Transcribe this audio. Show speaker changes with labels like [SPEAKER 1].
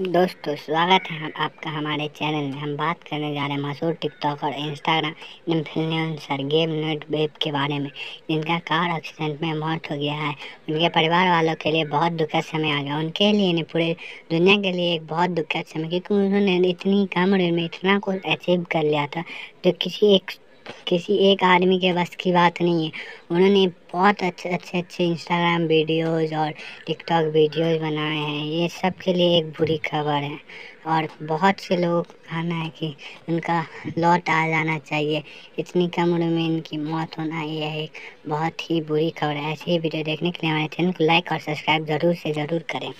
[SPEAKER 1] दोस्तों स्वागत है हम आपका हमारे चैनल में। हम बात करने जा रहे हैं मशहूर टिकटॉक और Instagram influencer game net web के बारे में, जिनका कार एक्सीडेंट में मौत हो गया है। उनके परिवार वालों के लिए बहुत दुखद समय आ गया। उनके लिए नहीं, पूरे दुनिया के लिए एक बहुत दुखद समय, क्योंकि उन्होंने इतनी कम उम्र में इतना कुछ अचीव कर लिया था, जो किसी एक किसी एक आदमी के बस की बात नहीं है। उन्होंने बहुत अच्छे अच्छे अच्छे इंस्टाग्राम वीडियोज़ और टिकटॉक वीडियोज़ बनाए हैं। ये सब के लिए एक बुरी खबर है। और बहुत से लोगों को कहना है कि उनका लौट आ जाना चाहिए। इतनी कम उम्र में इनकी मौत होना यह एक बहुत ही बुरी खबर है। ऐसे ही वीडियो देखने के लिए हमारे चैनल को लाइक और सब्सक्राइब ज़रूर से ज़रूर करें।